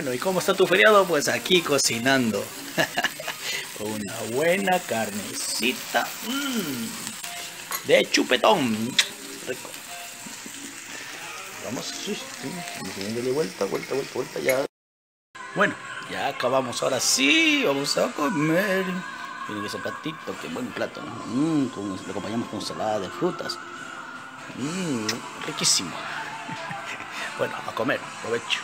Bueno, ¿y cómo está tu feriado? Pues aquí cocinando. Una buena carnecita. Mm. de chupetón. Rico. Vamos, sí, sí, vuelta, vuelta, vuelta, vuelta, ya. Bueno, ya acabamos. Ahora sí, vamos a comer. Miren ese platito, qué buen plato. ¿no? Mm, con- lo acompañamos con ensalada de frutas. Mmm, riquísimo. Bueno, a comer, provecho.